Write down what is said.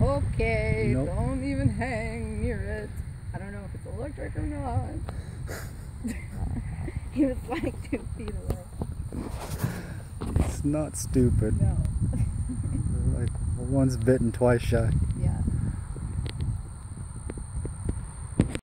Okay, nope. don't even hang near it. I don't know if it's electric or not. he was like two feet away. It's not stupid. No. like once bitten, twice shy. Yeah.